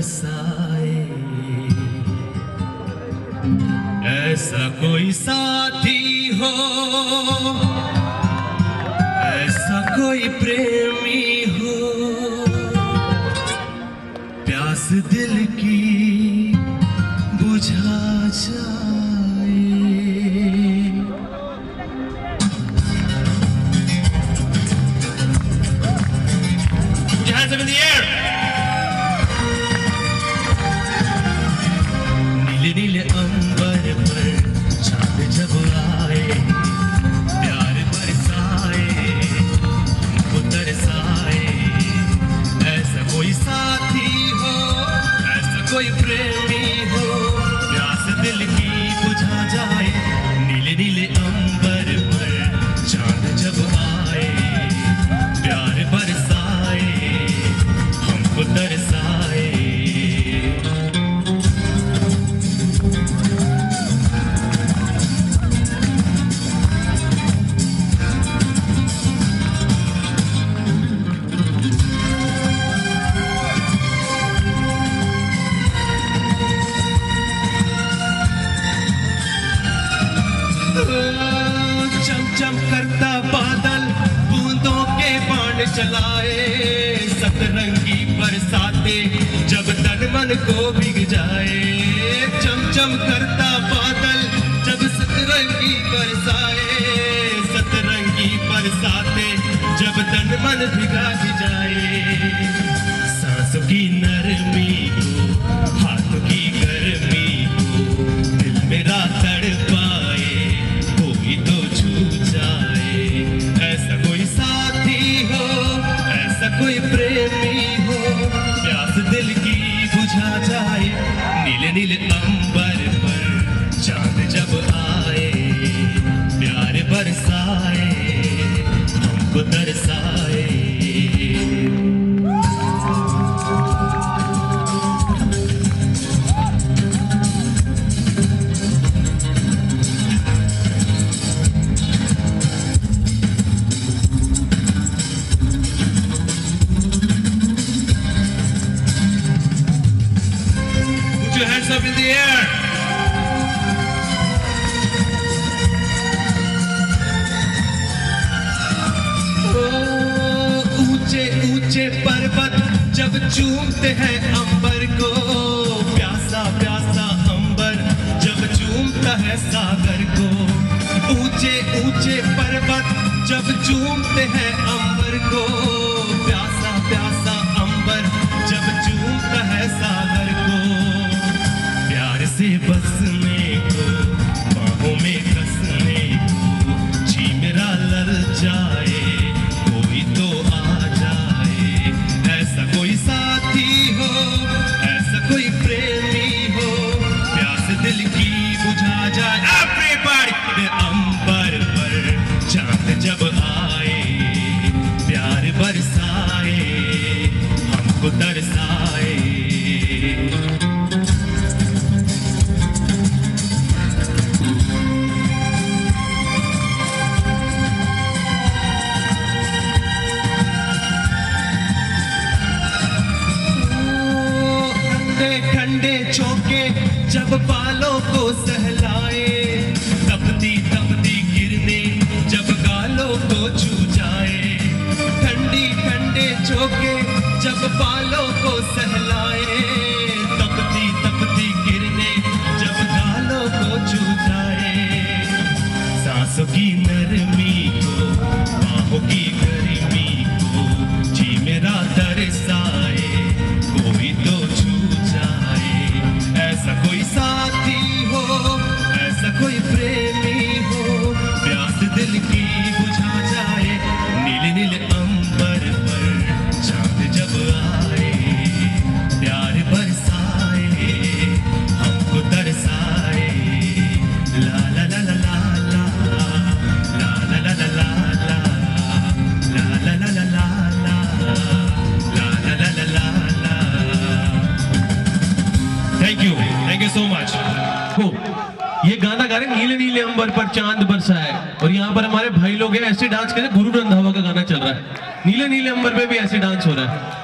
तरसाए ऐसा कोई साथी हो ऐसा कोई प्रेमी हो। प्यास दिल की твои прелести. चम चम करता बादल, बूंदों के बाण चलाए। सतरंगी बरसाते, जब तन मन को भीग जाए। चम चम करता बादल, जब सतरंगी बरसाए। सतरंगी बरसाते, जब तन मन भिगा and he lit my your hands up in the air. ऊँचे पर्वत जब चूमते हैं अंबर को, प्यासा प्यासा अंबर जब चूमता है सागर को ऊँचे ऊँचे पर्वत जब चूमते हैं अंबर को जब बालों को सहलाए, तपती तपती गिरने, जब गालों को छू जाए, ठंडी ठंडे चौके, जब बालों को सहलाए हो ये गाना गा रहे नीले नीले अंबर पर चाँद बरसा है। और यहाँ पर हमारे भाई लोग हैं, ऐसे डांस कर रहे गुरु रंधावा का गाना चल रहा है। नीले नीले अंबर पे भी ऐसे डांस हो रहा है।